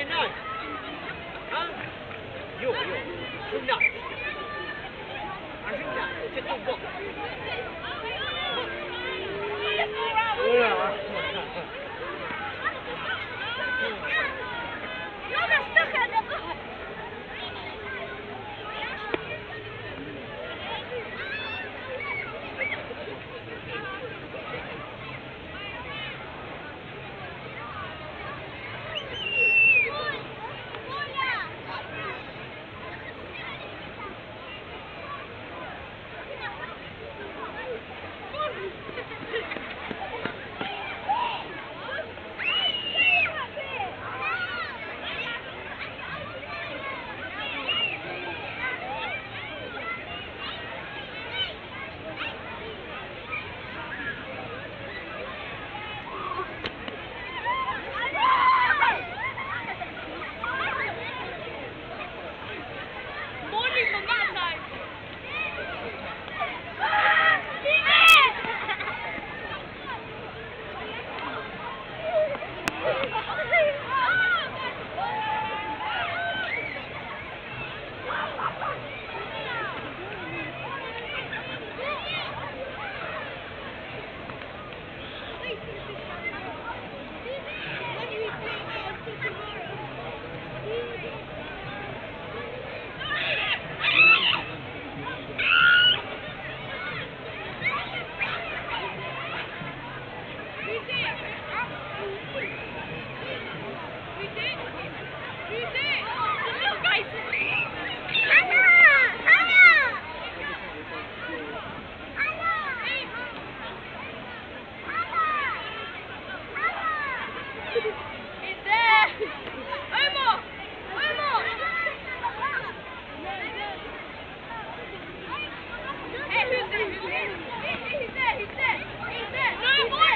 现在，啊，有有，村长，二是长，这动作。He's there, he's there, he's there, he's there, he's there, he's there. No, boy!